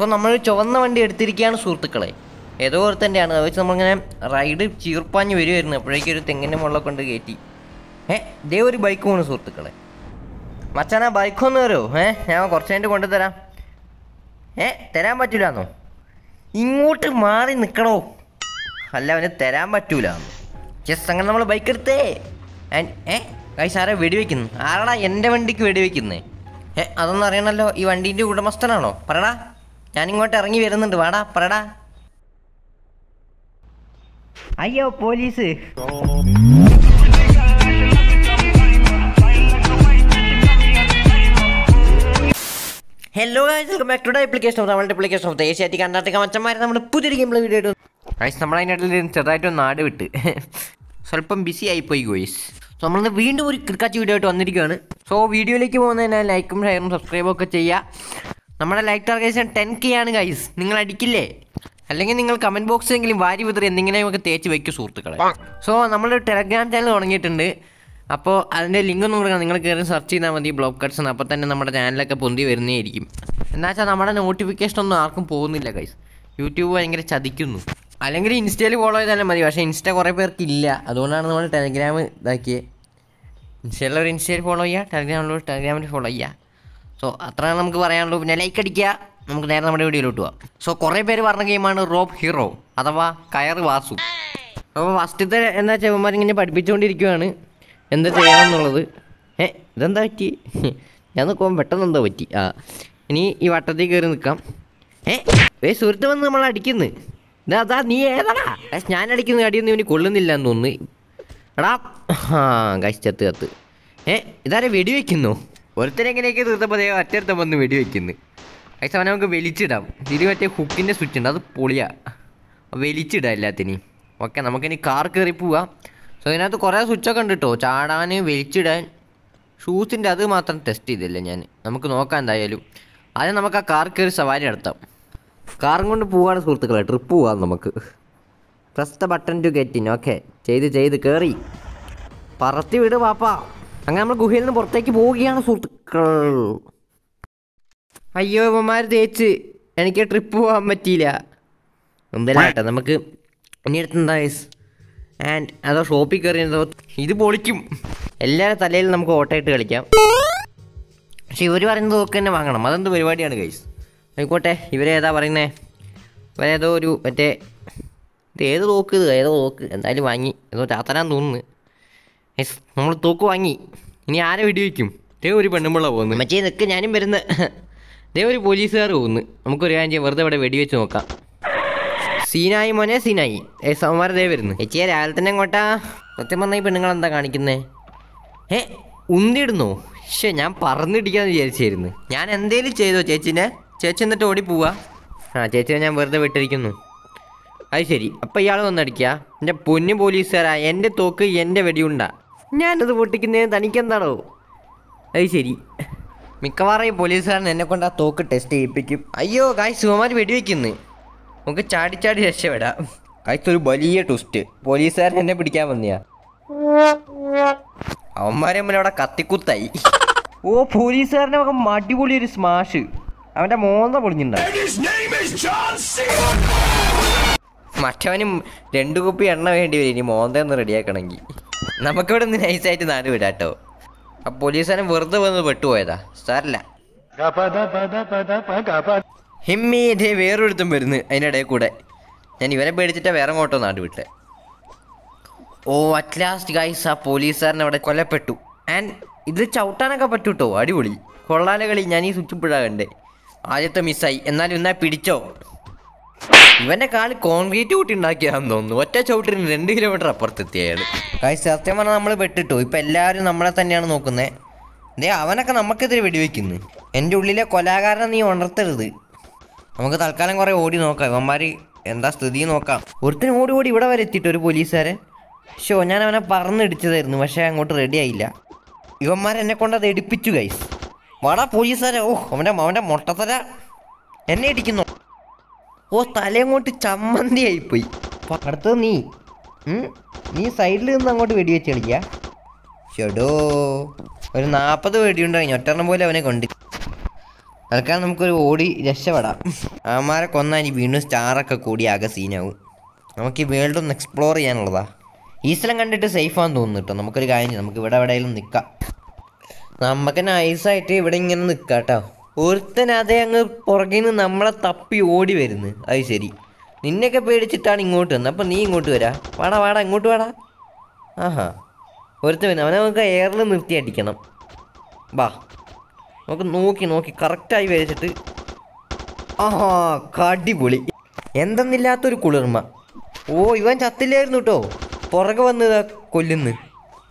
So നമ്മൾ ചുവന്ന വണ്ടി എടുത്തിരിക്കുകയാണ് സുഹൃത്തുക്കളെ. ഏതോ ഒരുത്തന്റെയാണ് അത് വെച്ച് നമ്മളിങ്ങനെ റൈഡ് ചീർപ്പാഞ്ഞ് വരുമായിരുന്നു അപ്പോഴേക്കും ഒരു തെങ്ങിന്റെ മുകളിൽ കൊണ്ട് കയറ്റി ഏ ഇതേ ഒരു ബൈക്ക് പോണു സുഹൃത്തുക്കളെ. മച്ചാൻ ആ ബൈക്ക് ഒന്ന് തരുമോ ഏ ഞാൻ കുറച്ച് കഴിഞ്ഞിട്ട് കൊണ്ടുതരാം ഏ തരാൻ പറ്റൂലെന്നോ? ഇങ്ങോട്ട് മാറി നിൽക്കണോ അല്ല അവന് തരാൻ പറ്റൂല ജസ്റ്റ് അങ്ങനെ നമ്മൾ ബൈക്ക് എടുത്തേ. ഏ കൈസ് ആരാ വെടിവെക്കുന്നു ആരാടാ എന്റെ വണ്ടിക്ക് വെടിവെക്കുന്നേ ഏ അതൊന്നും അറിയണല്ലോ. ഈ വണ്ടീന്റെ ഉടമസ്ഥനാണോ? പറടാ. ഞാനിങ്ങോട്ട് ഇറങ്ങി വരുന്നുണ്ട്. വാടാ പറടാ. അയ്യോ police. Hello guys welcome back to application of നമ്മുടെ ആപ്ലിക്കേഷൻ ഓഫ് ഏഷ്യാറ്റിക് അന്റാർട്ടിക്ക മച്ചന്മാരെ നമ്മുടെ പുതിയൊരു ഗെയിമിൽ വീഡിയോ ഇടും ഗൈസ് നമ്മൾ അതിനിടയിൽ ചെറുതായിട്ട് നാട് വിട്ട്. സ്വല്പം ബിസി ആയിപ്പോയി ഗോയ്സ് സോ നമ്മൾ വീണ്ടും ഒരു ക്രിക്കറ്റ് വീഡിയോ ആയിട്ട് വന്നിരിക്കുകയാണ്. സോ വീഡിയോയിലേക്ക് പോകുന്നതിനാൽ ലൈക്കും ഷെയറും സബ്സ്ക്രൈബും ഒക്കെ ചെയ്യുക. നമ്മുടെ ലൈക്ക് ടാർഗേഷൻ ടെൻ കെ ആണ് ഗൈസ് നിങ്ങൾ അടിക്കില്ലേ? അല്ലെങ്കിൽ നിങ്ങൾ കമന്റ് ബോക്സിലെങ്കിലും വാരി വിതറി എന്തെങ്കിലുമൊക്കെ തേച്ച് വയ്ക്കും സുഹൃത്തുക്കളെ. സോ നമ്മൾ ടെലഗ്രാം ചാനൽ തുടങ്ങിയിട്ടുണ്ട്. അപ്പോൾ അതിന്റെ ലിങ്ക് ഒന്നും കൊടുക്കണം. നിങ്ങൾ കയറി സെർച്ച് ചെയ്താൽ മതി ബ്ലോക്ക് കട്ട്സ് അപ്പോൾ തന്നെ നമ്മുടെ ചാനലൊക്കെ പൊന്തി വരുന്നതായിരിക്കും എന്താ വെച്ചാൽ നമ്മുടെ നോട്ടിഫിക്കേഷൻ ഒന്നും ആർക്കും പോകുന്നില്ല ഗൈസ് യൂട്യൂബ് ഭയങ്കര ചതിക്കുന്നു. അല്ലെങ്കിൽ ഇൻസ്റ്റയിൽ ഫോളോ ചെയ്താലും മതി. പക്ഷേ ഇൻസ്റ്റ കുറേ പേർക്ക് ഇല്ല. അതുകൊണ്ടാണ് നമ്മൾ ടെലഗ്രാം ഇതാക്കിയത് ഇൻസ്റ്റയിലുള്ളവർ ഇൻസ്റ്റയിൽ ഫോളോ ചെയ്യുക ടെലഗ്രാമിലുള്ളവർ ടെലഗ്രാമിൽ ഫോളോ ചെയ്യുക. സോ അത്ര നമുക്ക് പറയാനുള്ളൂ. പിന്നെ ലൈക്ക് അടിക്കുക. നമുക്ക് നേരെ നമ്മുടെ വീഡിയോയിലോട്ട് പോവാം. സോ കുറേ പേര് പറഞ്ഞ ഗെയിമാണ് റോബ് ഹീറോ അഥവാ കയർ വാസു. അപ്പോൾ ഫസ്റ്റത്തെ എന്താ ചെവന്മാർ ഇങ്ങനെ പഠിപ്പിച്ചുകൊണ്ടിരിക്കുകയാണ് എന്താ ചെയ്യാമെന്നുള്ളത് ഏ ഇതെന്താ പറ്റി? ഞാൻ നോക്കുമ്പോൾ പെട്ടെന്ന് എന്താ പറ്റി. ആ ഇനി ഈ വട്ടത്തിൽ കയറി നിൽക്കാം. ഏ ഏ സുഹൃത്ത് വന്ന് നമ്മൾ അടിക്കുന്നു. ഇതാ അതാ നീ ഏതാടാ? ഞാൻ അടിക്കുന്ന അടിയൊന്നും ഇവന് കൊള്ളുന്നില്ല എന്ന് തോന്നുന്നു. എടാ ആ ഗൈസ് ചത്ത് ചത്ത്. ഏ ഇതാരെ വെടിവെക്കുന്നു? ഒരുത്തരെങ്ങനെയൊക്കെ തീർത്തപ്പോൾ ദേ ഒറ്റരുത്തം വന്ന് വെടിവെക്കുന്നു. അയച്ച അവനെ നമുക്ക് വലിച്ചിടാം. ഇത് മറ്റേ ഹുക്കിന്റെ സ്വിച്ച് ഉണ്ട്. അത് പൊളിയാ. വലിച്ചിടാം എല്ലാത്തിനെയും. ഓക്കെ നമുക്കിനി കാർ കയറി പോവാം. സോ ഇതിനകത്ത് കുറേ സ്വിച്ചൊക്കെ ഉണ്ട് കേട്ടോ ചാടാൻ വലിച്ചിടാൻ. ഷൂസിന്റെ അത് മാത്രം ടെസ്റ്റ് ചെയ്തില്ല ഞാൻ നമുക്ക് നോക്കാം എന്തായാലും. ആദ്യം നമുക്ക് ആ കാർ കയറി സവാരി നടത്താം. കാറും കൊണ്ട് പോവാണ് സുഹൃത്തുക്കളെ. ട്രിപ്പ് പോവാം നമുക്ക്. Press the button to get in okay ചെയ്ത് ചെയ്ത് കയറി പറത്തി വിട് പാപ്പ. അങ്ങനെ നമ്മൾ ഗുഹയിൽ നിന്ന് പുറത്തേക്ക് പോവുകയാണ് സുഹൃത്തുക്കൾ. അയ്യോ ഇവന്മാർ തേച്ച്. എനിക്ക് ട്രിപ്പ് പോകാൻ പറ്റിയില്ല. എന്തല്ല കേട്ടോ നമുക്ക് ഇനി അടുത്തെന്താ ആൻഡ് അതോ ഷോപ്പിൽ കയറി എന്തോ ഇത് പൊളിക്കും. എല്ലാവരുടെ തലയിൽ നമുക്ക് ഓട്ടയിട്ട് കളിക്കാം. പക്ഷെ ഇവർ പറയുന്നത് ഒക്കെ തന്നെ വാങ്ങണം. അതെന്ത് പരിപാടിയാണ് ഗൈസ് ആയിക്കോട്ടെ ഇവരേതാ പറയുന്നേ? ഇവരേതോ ഒരു മറ്റേ ഇത് ഏത് തോക്ക് ഇത്? ഏതോ തോക്ക്. എന്തായാലും വാങ്ങി. ഏതോ ചാത്തരാൻ തോന്നുന്നു. യെസ് നമ്മൾ തോക്ക് വാങ്ങി. ഇനി ആരെ വെടിവെക്കും? ദേ ഒരു പെണ്ണുമ്പിള്ള പോകുന്നു. മറ്റേ നിൽക്ക് ഞാനും വരുന്ന. ദേ ഒരു പോലീസുകാർ പോകുന്നു. നമുക്കൊരു കാര്യം ചെയ്യാം വെറുതെ ഇവിടെ വെടിവെച്ച് നോക്കാം. സീനായി മോനെ സീനായി. ഏ സോമവാരം ദേ വരുന്നു. ചേച്ചിയെ രാവിലെ തന്നെ അങ്ങോട്ടാ സത്യം പറഞ്ഞാൽ ഈ പെണ്ണുങ്ങൾ എന്താ കാണിക്കുന്നേ? ഏ ഉന്തിടുന്നോ പക്ഷേ ഞാൻ പറന്നിടിക്കാന്ന് വിചാരിച്ചായിരുന്നു. ഞാൻ എന്തേലും ചെയ്തോ ചേച്ചിനെ? ചേച്ചി എന്നിട്ട് ഓടി പോവാ. ആ ചേച്ചിനെ ഞാൻ വെറുതെ വിട്ടിരിക്കുന്നു. അത് ശരി. അപ്പം ഇയാൾ വന്നടിക്കുക എന്റെ പൊന്നു പോലീസുകാരാ എന്റെ തോക്ക് എന്റെ വെടിയുണ്ട. ഞാനത് പൊട്ടിക്കുന്നേ തനിക്കെന്താണോ? അത് ശരി. മിക്കവാറും ഈ പോലീസുകാരൻ എന്നെ കൊണ്ട് ആ തോക്ക് ടെസ്റ്റ് ചെയ്യിപ്പിക്കും. അയ്യോ കായ് സുമാർ വെടിവെക്കുന്നു. നമുക്ക് ചാടി ചാടി രക്ഷപ്പെടാം. കായ്ക്ക് ഒരു വലിയ ട്വിസ്റ്റ് പോലീസുകാരൻ എന്നെ പിടിക്കാൻ വന്നിയാ. അവന്മാരെ മുന്നേ അവിടെ കത്തിക്കുത്തായി. ഓ പോലീസുകാരനെ ഒക്കെ അടിപൊളി ഒരു സ്മാഷ് അവന്റെ മോന്ത പൊളിഞ്ഞിട്ടുണ്ടാവും മറ്റവനും രണ്ടു കുപ്പി എണ്ണ വേണ്ടി വരും. ഇനി മോന്തെന്ന് റെഡിയാക്കണമെങ്കിൽ നമുക്കിവിടെ നിന്ന് നൈസായിട്ട് നാട് വിടാട്ടോ. ആ പോലീസുകാരൻ വെറുതെ വന്ന് പെട്ടുപോയതാ. സാറില്ല ഹിമ്മി ഇതേ വേറൊരുത്തും വരുന്നു അതിന്റെ ഇടയിൽ കൂടെ. ഞാൻ ഇവനെ പേടിച്ചിട്ട് വേറെ അങ്ങോട്ടോ നാട് വിട്ടെ. ഓ അറ്റ് ലാസ്റ്റ് ഗൈസ് ആ പോലീസുകാരൻ അവിടെ കൊല്ലപ്പെട്ടു. ആൻഡ് ഇത് ചവിട്ടാനൊക്കെ പറ്റൂട്ടോ? അടിപൊളി. കൊള്ളാല കളി. ഞാൻ ഈ സ്വിച്ച് കണ്ടേ. ആദ്യത്തെ മിസ്സായി എന്നാലും എന്നാ പിടിച്ചോ? ഇവന്റെ കാൽ കോൺക്രീറ്റ് കൂട്ടി ഉണ്ടാക്കിയാന്ന് തോന്നുന്നു. ഒറ്റ ചവിട്ടിന് രണ്ട് കിലോമീറ്റർ അപ്പുറത്തെത്തി അയാൾ സത്യം പറഞ്ഞാൽ നമ്മൾ വെട്ടിട്ടു ഇപ്പം എല്ലാവരും നമ്മളെ തന്നെയാണ് നോക്കുന്നത് ദേ അവനൊക്കെ നമുക്കെതിരെ വെടിവെക്കുന്നു. എന്റെ ഉള്ളിലെ കൊലാകാരനെ നീ ഉണർത്തരുത്. നമുക്ക് തൽക്കാലം കുറേ ഓടി നോക്കാം. ഇവന്മാർ എന്താ സ്ഥിതി നോക്കാം. ഒരുത്തിന് ഓടി ഓടി ഇവിടെ വരെ എത്തിയിട്ട് ഒരു പോലീസുകാരൻ. ഷോ ഞാൻ അവനെ പറന്നിടിച്ചതായിരുന്നു പക്ഷേ അങ്ങോട്ട് റെഡി ആയില്ല. ഇവന്മാരെന്നെ കൊണ്ട് അത് എടുപ്പിച്ചു ഗൈസ് വാടാ പോലീസുകാരെ. ഓ അവന്റെ അവന്റെ മുട്ടത്തര എന്നെ ഇടിക്കുന്നു. ഓ തലയങ്ങോട്ട് ചമ്മന്തി അപ്പൊ അടുത്തത് നീ. നീ സൈഡിൽ നിന്ന് അങ്ങോട്ട് വെടിവെച്ച് കളിക്കുക ഷെഡോ ഒരു നാൽപ്പത് വെടിയുണ്ടായി. ഒറ്റെണ്ണം പോലെ അവനെ കൊണ്ട്. തൽക്കാലം നമുക്കൊരു ഓടി രക്ഷപ്പെടാം. അവന്മാരെ കൊന്നാൽ ഇനി വീണ്ടും സ്റ്റാറൊക്കെ കൂടി ആകെ സീനാവും നമുക്ക് ഈ വേൾഡ് ഒന്ന് എക്സ്പ്ലോർ ചെയ്യാനുള്ളതാ. ഈ സ്ഥലം കണ്ടിട്ട് സേഫാന്ന് തോന്നുന്നു കേട്ടോ. നമുക്കൊരു കാര്യം നമുക്ക് ഇവിടെ എവിടെയെങ്കിലും നിൽക്കാം നമുക്ക് നൈസായിട്ട് ഇവിടെ ഇങ്ങനെ നിൽക്കാം കേട്ടോ ഒരുത്തൻ അതേ അങ്ങ് പുറകിൽ നിന്ന് നമ്മളെ തപ്പി ഓടി വരുന്നു. അത് ശരി. നിന്നെയൊക്കെ പേടിച്ചിട്ടാണ് ഇങ്ങോട്ട് വന്നത് അപ്പം നീ ഇങ്ങോട്ട് വരാ. വാടാ വാടാ ഇങ്ങോട്ട് വാടാ. ആഹാ. ഒരുത്തൻ വരുന്നു അവനെ നമുക്ക് എയറിൽ നിർത്തി അടിക്കണം. വാ നമുക്ക് നോക്കി നോക്കി. കറക്റ്റായി വരച്ചിട്ട്. ആഹാ കടിപൊളി. എന്തെന്നില്ലാത്തൊരു കുളിർമ. ഓ ഇവൻ ചത്തില്ലായിരുന്നു കേട്ടോ പുറകെ വന്ന് കൊല്ലുന്ന് കൊല്ലുന്നു.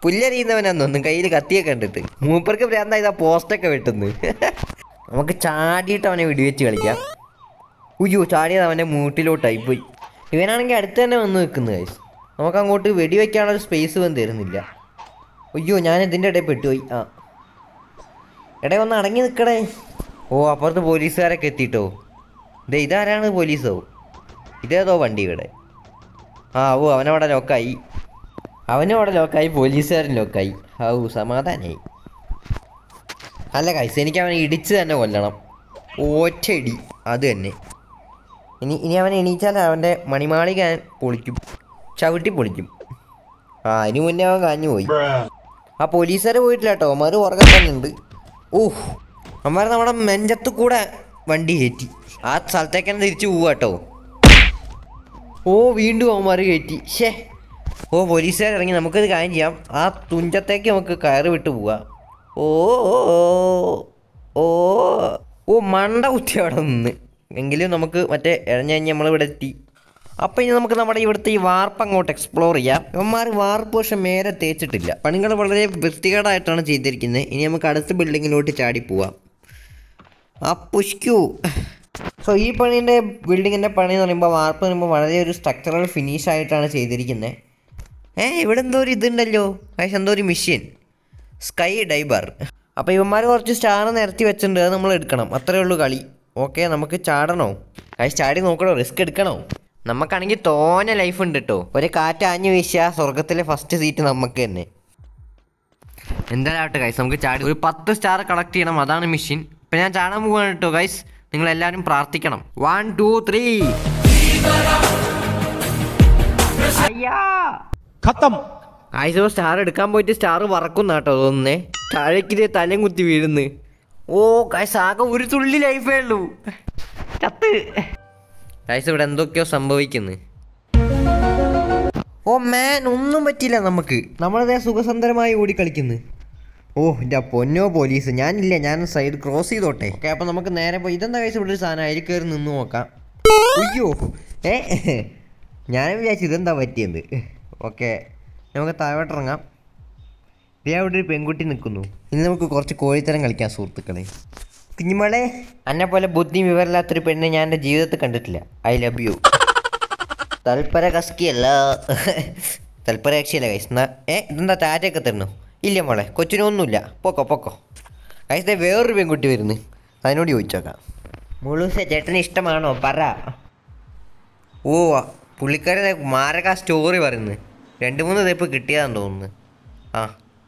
പുല്ലറിയുന്നവനാന്ന് തോന്നുന്നു. കയ്യിൽ കത്തിയൊക്കെ കണ്ടിട്ട്. മൂപ്പർക്ക് ഭ്രാന്ത ഇതാ പോസ്റ്റൊക്കെ വെട്ടുന്നു നമുക്ക് ചാടിയിട്ട് അവനെ വെടിവെച്ച് കളിക്കാം. ഉയ്യോ ചാടിയത് അവന്റെ മൂട്ടിലോട്ടായി പോയി ഇവനാണെങ്കിൽ അടുത്ത് തന്നെ വന്ന് നിൽക്കുന്നു ഗൈസ് നമുക്ക് അങ്ങോട്ട് വെടിവെക്കാനുള്ള സ്പേസ് വന്ന് തരുന്നില്ല. അയ്യോ ഞാൻ ഇതിന്റെ ഇടയിൽ പെട്ടുപോയി. ആ. ഇടയിൽ ഒന്ന് അടങ്ങി നിൽക്കണേ ഓ അപ്പുറത്ത് പോലീസുകാരൊക്കെ എത്തിയിട്ടോ ഇതേ ഇതാരാണ് പോലീസോ? ഇതേതോ വണ്ടി ഇവിടെ. ആ ഓ അവനവിടെ ലോക്കായി അവനും അവിടെ ലോക്കായി പോലീസുകാരൻ ലോക്കായി ഔ സമാധാനായി. അല്ല കൈസ് എനിക്ക് അവനെ ഇടിച്ച് തന്നെ കൊല്ലണം. ഒറ്റയിടി അത് തന്നെ. ഇനി ഇനി അവൻ എണീച്ചാൽ അവന്റെ മണിമാളിക ഞാൻ പൊളിക്കും. ചവിട്ടി പൊളിക്കും. ആ അതിന് മുന്നേ അവൻ കാഞ്ഞു പോയി. ആ പോലീസുകാർ പോയിട്ടില്ല കേട്ടോ. അവന്മാർ ഉറക്കം തന്നെ ഉണ്ട് നമ്മുടെ നെഞ്ചത്ത് കൂടെ വണ്ടി കയറ്റി. ആ സ്ഥലത്തേക്ക് തന്നെ തിരിച്ചു പോവുക കേട്ടോ. ഓ വീണ്ടും അവന്മാർ കയറ്റി. ഷേ ഓ പോലീസുകാർ ഇറങ്ങി നമുക്കത് കാര്യം ചെയ്യാം. ആ തുഞ്ചത്തേക്ക് നമുക്ക് കയറി വിട്ട് പോവാം. ഓ ഓ, ഓ മണ്ട കുത്തി അവിടെ നിന്ന്. എങ്കിലും നമുക്ക് മറ്റേ ഇഴഞ്ഞ് കഴിഞ്ഞ് നമ്മളിവിടെ എത്തി. അപ്പം ഇനി നമുക്ക് നമ്മുടെ ഇവിടുത്തെ ഈ വാർപ്പ് അങ്ങോട്ട് എക്സ്പ്ലോർ ചെയ്യാം. ഇവന്മാർ വാർപ്പ് പക്ഷെ മേലെ തേച്ചിട്ടില്ല. പണികൾ വളരെ വൃത്തികേടായിട്ടാണ് ചെയ്തിരിക്കുന്നത്. ഇനി നമുക്ക് അടുത്ത ബിൽഡിങ്ങിലോട്ട് ചാടി പോവാം. ആ പുഷ്കു സോ ഈ പണീന്റെ ബിൽഡിങ്ങിന്റെ പണി എന്ന് പറയുമ്പോൾ വാർപ്പ് എന്ന് പറയുമ്പോൾ വളരെ ഒരു സ്ട്രക്ചറൽ ഫിനിഷ് ആയിട്ടാണ് ചെയ്തിരിക്കുന്നത്. ഏ ഇവിടെ എന്തോ ഒരു ഇതുണ്ടല്ലോ. പക്ഷെ എന്തോ ഒരു മിഷ്യൻ സ്കൈ ഡൈബർ അപ്പോൾ ഇവന്മാർ കുറച്ച് സ്റ്റാർ നിരത്തി വെച്ചിട്ടുണ്ട് അത് നമ്മൾ എടുക്കണം. അത്രയേ ഉള്ളൂ കളി. ഓക്കെ നമുക്ക് ചാടണോ? കഴിച്ച് ചാടി നോക്കണോ? റിസ്ക് എടുക്കണോ? നമുക്കാണെങ്കിൽ തോനെ ലൈഫ് ഉണ്ട് കേട്ടോ ഒരു കാറ്റ് ആഞ്ഞു വീശിയ സ്വർഗത്തിലെ ഫസ്റ്റ് സീറ്റ് നമുക്ക് തന്നെ. എന്തായാലും കൈസ് നമുക്ക് ചാടി ഒരു പത്ത് സ്റ്റാർ കളക്ട് ചെയ്യണം. അതാണ് മെഷീൻ ഇപ്പം ഞാൻ ചാടാൻ പോകാൻ കേട്ടോ കൈസ് നിങ്ങൾ എല്ലാവരും പ്രാർത്ഥിക്കണം വൺ ടു ത്രീ ഖത്തം. ആയിസോ സ്റ്റാർ എടുക്കാൻ പോയിട്ട് സ്റ്റാർ വറക്കുന്ന കേട്ടോ തോന്നുന്നേ താഴേക്ക് തലയും കുത്തി വീഴുന്നു. ഓ കാശ് ആകെ ഒരു തുള്ളി ലൈഫേ ഉള്ളൂ. ചത്ത്. കാശ് ഇവിടെ എന്തൊക്കെയോ സംഭവിക്കുന്നു. ഓ മാൻ ഒന്നും പറ്റില്ല നമുക്ക്. നമ്മളതേ സുഖസുന്ദരമായി ഓടിക്കളിക്കുന്നു ഓ എന്റെ പൊന്നോ പോലീസ്. ഞാനില്ല ഞാൻ സൈഡ് ക്രോസ് ചെയ്തോട്ടെ. ഓക്കെ അപ്പം നമുക്ക് നേരെ പോയി. ഇതെന്താ കഴിച്ച് ഇവിടെ ഒരു സാധനം? അതിൽ കയറി നിന്ന് നോക്കാം. അയ്യോ ഏ ഞാൻ വിചാരിച്ചു ഇതെന്താ പറ്റിയത് ഓക്കെ. നമുക്ക് താഴോട്ട് ഇറങ്ങാം. ദേ അവിടെ ഒരു പെൺകുട്ടി നിൽക്കുന്നു. ഇനി നമുക്ക് കുറച്ച് കോഴിത്തരം കളിക്കാം സുഹൃത്തുക്കളെ. കുഞ്ഞുമോളെ എന്നെ പോലെ ബുദ്ധി വിവരമില്ലാത്തൊരു പെണ്ണെ ഞാൻ എന്റെ ജീവിതത്തിൽ കണ്ടിട്ടില്ല. ഐ ലവ് യു തൽപര കസ്കിയല്ല തൽപര കക്ഷിയല്ല കൈസ് എന്നാ ഏ ഇതെന്താ ടാറ്റയൊക്കെ തരുന്നു? ഇല്ല മോളെ കൊച്ചിനൊന്നുമില്ല പൊക്കോ പൊക്കോ. കൈസേ വേറൊരു പെൺകുട്ടി വരുന്നു. അതിനോട് ചോദിച്ചോക്കാം. മുളുസ ചേട്ടന് ഇഷ്ടമാണോ? പറ. ഓ പുള്ളിക്കാരൻ മാരക സ്റ്റോറി പറയുന്നു. രണ്ട് മൂന്ന് തേപ്പ് കിട്ടിയതാന്ന് തോന്നുന്നു. ആ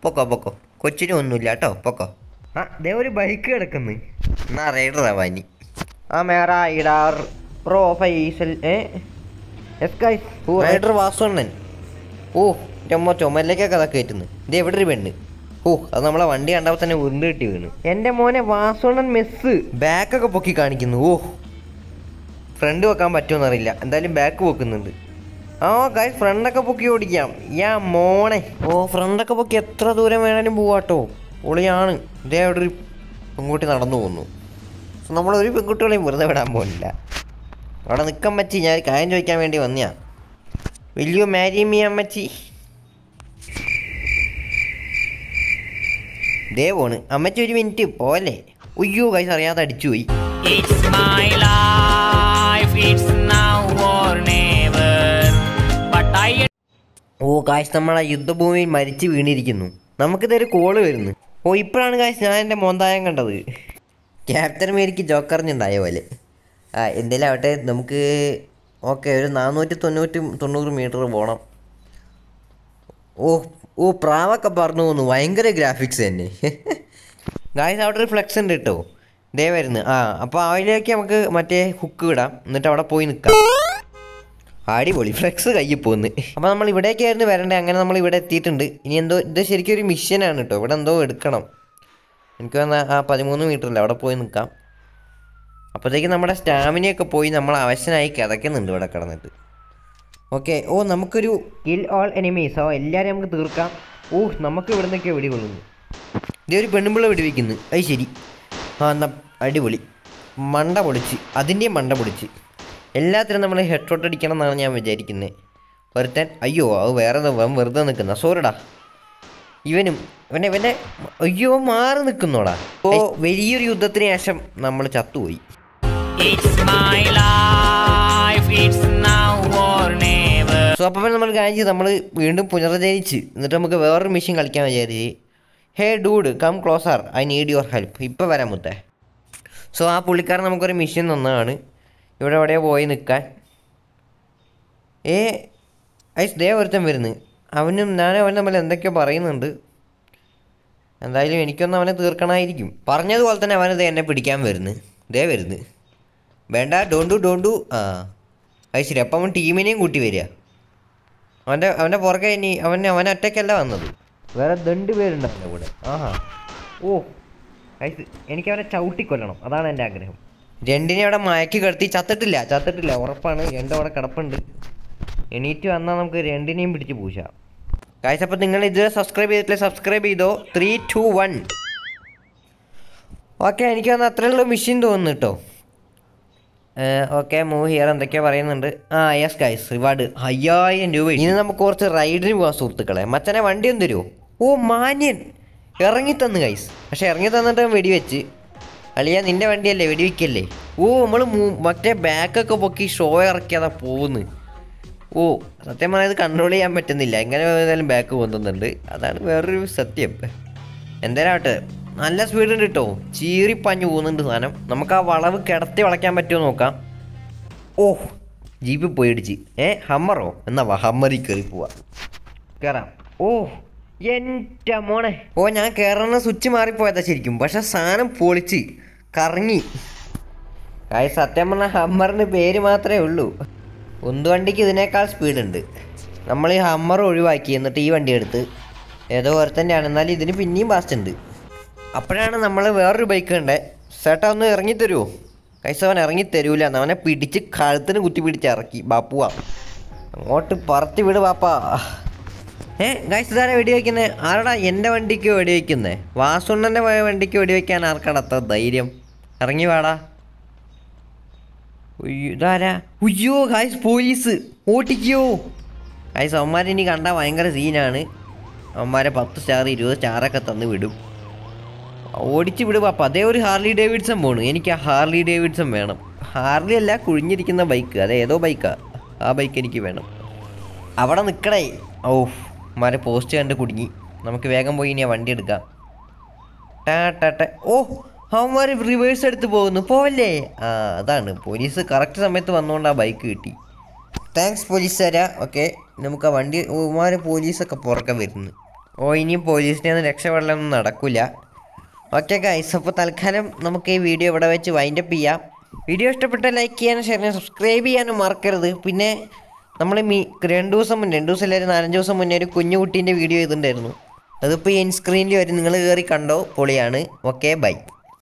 പൊക്കോ പൊക്കോ. കൊച്ചിനും ഒന്നുമില്ല കേട്ടോ പൊക്കോ. ആ ദേ ഒരു ബൈക്ക് കിടക്കുന്നു. എന്നാ റൈഡറാ വാനി ആ മേറ ഇടാർ പ്രോ ഫൈസൽ ഏ? എസ് ഗൈസ് റൈഡർ വാസുണ്ണൻ ഓ ചുമ ചുമലിലേക്കൊക്കെ അതൊക്കെ കയറ്റുന്നു. ഇത് എവിടെ ഒരു പെണ്ണ്. ഓ അത് നമ്മളെ വണ്ടി കണ്ടപ്പോൾ തന്നെ ഉരുണ്ട് കിട്ടി വീണ്. എന്റെ മോനെ വാസുണ്ണൻ മെസ്സ് ബാക്കൊക്കെ പൊക്കി കാണിക്കുന്നു. ഓ ഫ്രണ്ട് വെക്കാൻ പറ്റുമെന്നറിയില്ല. എന്തായാലും ബാക്ക് വെക്കുന്നുണ്ട് ആ ഗൈസ് ഫ്രണ്ടൊക്കെ പൊക്കി ഓടിക്കാം. യാ മോണെ ഓ ഫ്രണ്ടൊക്കെ പൊക്കി എത്ര ദൂരം വേണേലും പോവാട്ടോ. പൊളിയാണ്. ഇതേ അവിടെ ഒരു പെൺകുട്ടി നടന്നു പോകുന്നു So, നമ്മളൊരു പെൺകുട്ടികളെയും വെറുതെ വിടാൻ പോകുന്നില്ല അവിടെ നിൽക്കാൻ പറ്റി. ഞാൻ കാര്യം ചോദിക്കാൻ വേണ്ടി വന്നയാ. വലിയ മാരി മീ അമ്മച്ചി. ദേ പോണ്. അമ്മച്ചി ഒരു മിനിറ്റ്. പോലെ ഉയ്യോ കൈസ് അറിയാതെ അടിച്ചു പോയി It's my life, it's now ഓ കാശ് നമ്മൾ ആ യുദ്ധഭൂമിയിൽ മരിച്ചു വീണിരിക്കുന്നു. നമുക്കിതൊരു കോൾ വരുന്നു. ഓ ഇപ്പോഴാണ് കാശ് ഞാൻ എന്റെ മോന്തായം കണ്ടത്. ക്യാപ്റ്റൻ മേരിക്ക് ജോക്കറിഞ്ഞുണ്ടായ പോലെ. ആ എന്തേലും ആവട്ടെ നമുക്ക് ഓക്കെ ഒരു നാനൂറ്റി തൊണ്ണൂറ്റി തൊണ്ണൂറ് മീറ്റർ പോകണം ഓ ഓ പ്രാവൊക്കെ പറഞ്ഞു പോകുന്നു ഭയങ്കര ഗ്രാഫിക്സ് തന്നെ. ഗായ്സ് അവിടെ ഒരു ഫ്ലെക്സ് ഉണ്ട് കേട്ടോ. ദേ വരുന്നു. ആ അപ്പോൾ അതിലേക്ക് നമുക്ക് മറ്റേ ഹുക്ക് വിടാം എന്നിട്ട് അവിടെ പോയി നിൽക്കാം. അടിപൊളി. ഫ്ലെക്സ് കയ്യിൽ പോകുന്നു അപ്പോൾ നമ്മൾ ഇവിടേക്കായിരുന്നു വരണ്ടേ? അങ്ങനെ നമ്മൾ ഇവിടെ എത്തിയിട്ടുണ്ട്. ഇനി എന്തോ ഇത് ശരിക്കും ഒരു മിഷനാണ് കേട്ടോ ഇവിടെ എന്തോ എടുക്കണം. എനിക്ക് വന്നാൽ ആ പതിമൂന്ന് മീറ്ററില്ല അവിടെ പോയി നിൽക്കാം. അപ്പോഴത്തേക്ക് നമ്മുടെ സ്റ്റാമിനയൊക്കെ പോയി നമ്മൾ അവശനായി കിതയ്ക്കുന്നുണ്ട് ഇവിടെ കിടന്നിട്ട്. ഓക്കെ ഓ നമുക്കൊരു കിൽ ഓൾ എനിമീസ് ഓ എല്ലാവരെയും നമുക്ക് തീർക്കാം. ഓ നമുക്ക് ഇവിടെ നിന്നൊക്കെ വെടികൊള്ളുന്നു. ഇതേ ഒരു പെണ്ണുമ്പിള്ള വെടിവെക്കുന്നു. അത് ശരി. ആ എന്നാ അടിപൊളി. മണ്ട പൊളിച്ച്. അതിന്റെയും മണ്ട പൊളിച്ച്. എല്ലാത്തിനും നമ്മൾ ഹെഡ് ഷോട്ട് അടിക്കണം എന്നാണ് ഞാൻ വിചാരിക്കുന്നത് ഒരുത്തൻ അയ്യോ അത് വേറെ വെറുതെ നിൽക്കുന്ന. സോറിടാ ഇവനും ഇവനെ ഇവന്റെ അയ്യോ മാറി നിൽക്കുന്നോടാ. ഓ. വലിയൊരു യുദ്ധത്തിന് ശേഷം നമ്മൾ ചത്തുപോയി. It's my life, it's now or never. So അപ്പം നമ്മൾ കാര്യം ചെയ്ത്. നമ്മൾ വീണ്ടും പുനർജനിച്ച്. എന്നിട്ട് നമുക്ക് വേറൊരു മിഷൻ കളിക്കാൻ വിചാരിച്ച്. Hey dude come closer I need your help ഇപ്പോൾ വരാൻ മുത്തേ. സോ ആ പുള്ളിക്കാരൻ നമുക്കൊരു മിഷൻ തന്നതാണ്. ഇവിടെ എവിടെയാ പോയി നിൽക്കാൻ ഏ ഐസ് ദേ ഒരുത്തൻ വരുന്നു. അവനും ഞാൻ അവൻ തമ്മിൽ എന്തൊക്കെയോ പറയുന്നുണ്ട്. എന്തായാലും എനിക്കൊന്ന് അവനെ തീർക്കണമായിരിക്കും. പറഞ്ഞതുപോലെ തന്നെ അവനത് എന്നെ പിടിക്കാൻ വരുന്നു. ദേ വരുന്നു. വേണ്ട ഡോണ്ടു ഡോണ്ടു ആ. അത് ശരി അപ്പം അവൻ ടീമിനെയും കൂട്ടി വരിക. അവന്റെ അവന്റെ പുറകെ ഇനി അവൻ അവൻ ഒറ്റയ്ക്കല്ല വന്നത്. വേറെ രണ്ട് പേരുണ്ട് അവന്റെ കൂടെ. ആഹാ. ഓ എനിക്ക് അവനെ ചവിട്ടിക്കൊല്ലണം. അതാണ് എന്റെ ആഗ്രഹം. രണ്ടിനെ അവിടെ മയക്കി കിടത്തി. ചത്തിട്ടില്ല ചത്തിട്ടില്ല. ഉറപ്പാണ്. രണ്ടും അവിടെ കിടപ്പുണ്ട്. എണീറ്റ് വന്നാൽ നമുക്ക് രണ്ടിനെയും പിടിച്ച് പൂശാം. കാഴ്ച അപ്പം നിങ്ങൾ ഇത് സബ്സ്ക്രൈബ് ചെയ്തിട്ടില്ല? സബ്സ്ക്രൈബ് ചെയ്തോ. ത്രീ ടു വൺ ഓക്കെ എനിക്ക് വന്ന അത്രയുള്ള മെഷീൻ തോന്നുന്നു കേട്ടോ ഓക്കെ മൂവ് ഹിയർ എന്തൊക്കെയോ പറയുന്നുണ്ട്? ആ യെസ് ഗൈസ് റിവാർഡ് അയ്യായിരം രൂപ ഇനി നമുക്ക് കുറച്ച് റൈഡിന് പോകാം സുഹൃത്തുക്കളെ. മച്ചനെ വണ്ടി ഒന്ന് തരുമോ ഓ മാന്യൻ. ഇറങ്ങി തന്നു ഗൈസ് പക്ഷെ ഇറങ്ങി തന്നിട്ട് വെടിവെച്ച്. അളിയ നിന്റെ വണ്ടിയല്ലേ? വെടിവെക്കല്ലേ? ഓ നമ്മൾ മറ്റേ ബാക്കൊക്കെ പൊക്കി ഷോ ഇറക്കിയതാ പോകുന്നു ഓ സത്യം പറഞ്ഞാൽ കൺട്രോൾ ചെയ്യാൻ പറ്റുന്നില്ല. എങ്ങനെ ഏതായാലും ബാക്ക് പോകുന്നുണ്ട് അതാണ് വേറൊരു സത്യം. എന്തേലാവട്ടെ നല്ല സ്പീഡ് ഉണ്ട് കേട്ടോ ചീറിപ്പാഞ്ഞു പോകുന്നുണ്ട് സാധനം. നമുക്ക് ആ വളവ് കിടത്തി വളയ്ക്കാൻ പറ്റുമോ നോക്കാം. ഓ ജീപ്പ് പോയിടിച്ച് ഏ ഹമ്മറോ? എന്നാ ഹമ്മറിൽ കയറി പോവാ. കയറാം ഓ എന്റെ മോണെ ഓ ഞാൻ കയറുന്ന സ്വിച്ച് മാറിപ്പോയതാ ശരിക്കും. പക്ഷെ സാധനം പൊളിച്ച് കറങ്ങി. കായ സത്യം പറഞ്ഞാൽ ഹമ്മറിന് പേര് മാത്രമേ ഉള്ളൂ. ഉന്തുവണ്ടിക്ക് ഇതിനേക്കാൾ സ്പീഡുണ്ട്. നമ്മൾ ഈ ഹമ്മർ ഒഴിവാക്കി എന്നിട്ട് ഈ വണ്ടി എടുത്ത് ഏതോ തന്നെയാണ് എന്നാലും ഇതിന് പിന്നെയും ഫാസ്റ്റ് ഉണ്ട്. അപ്പോഴാണ് നമ്മൾ വേറൊരു ബൈക്ക് ഉണ്ട് ചേട്ടാ ഒന്ന് ഇറങ്ങി തരുമോ കൈസ അവൻ ഇറങ്ങി തരൂല അവനെ പിടിച്ച് കഴുത്തിന് കുത്തി പിടിച്ച് ഇറക്കി. ബാപ്പുവാ. അങ്ങോട്ട് പറത്തി വിട് ബാപ്പാ. ഏ ഗൈസ് ഇതാരാ വെടിവെക്കുന്നത് ആരടാ എന്റെ വണ്ടിക്ക് വെടിവെക്കുന്നേ? വാസുണ്ണന്റെ വണ്ടിക്ക് വെടിവെക്കാൻ ആർക്കടത്ത ധൈര്യം? ഇറങ്ങി വാടാ. ഇതാരാ? ഉയ്യോ ഗായ്സ് പോലീസ്. ഓട്ടിക്കോ ഗായ്സ് അവന്മാരെ ഇനി കണ്ടാൽ ഭയങ്കര സീനാണ്. അവന്മാരെ പത്ത് സ്റ്റാർ ഇരുപത് സ്റ്റാറൊക്കെ തന്ന് വിടും. ഓടിച്ച് വിടും. അപ്പം അതേ ഒരു ഹാർലി ഡേവിഡ്സൺ പോണു. എനിക്ക് ആ ഹാർലി ഡേവിഡ്സൺ വേണം. ഹാർലി അല്ല കുഴിഞ്ഞിരിക്കുന്ന ബൈക്ക് അതേതോ ഏതോ ബൈക്കാ ആ. ബൈക്ക് എനിക്ക് വേണം. അവിടെ നിൽക്കണേ ഓ മാരെ പോസ്റ്റ് കണ്ട് കുടുങ്ങി. നമുക്ക് വേഗം പോയി ഇനി വണ്ടി എടുക്കാം. ടാ ടാ ഓ അവന്മാർ റിവേഴ്സ് എടുത്ത് പോകുന്നു. പോവല്ലേ? ആ അതാണ്. പോലീസ് കറക്റ്റ് സമയത്ത് വന്നുകൊണ്ട് ആ ബൈക്ക് കിട്ടി. Thanks police പോലീസുകാരാ. ഓക്കെ നമുക്ക് ആ വണ്ടി ഓമാര് പോലീസൊക്കെ പുറക്കെ വരുന്നു. ഓ ഇനിയും പോലീസിനെ ഒന്നും രക്ഷപ്പെടലൊന്നും നടക്കില്ല ഓക്കെ ഗൈസ് അപ്പോൾ തൽക്കാലം നമുക്ക് ഈ വീഡിയോ ഇവിടെ വെച്ച് വൈൻഡപ്പ് ചെയ്യാം. വീഡിയോ ഇഷ്ടപ്പെട്ട ലൈക്ക് ചെയ്യാനും ഷെയർ ചെയ്യാനും സബ്സ്ക്രൈബ് ചെയ്യാനും മറക്കരുത്. പിന്നെ നമ്മൾ മീ രണ്ട് ദിവസം മുന്നേ രണ്ട് ദിവസം അല്ലെങ്കിൽ നാലഞ്ച് ദിവസം മുന്നേ ഒരു കുഞ്ഞു കുട്ടീന്റെ വീഡിയോ ചെയ്തിട്ടുണ്ടായിരുന്നു അതിപ്പോൾ ഈ സ്ക്രീനിൽ വരും നിങ്ങൾ കയറി കണ്ടോ പൊളിയാണ്. Okay bye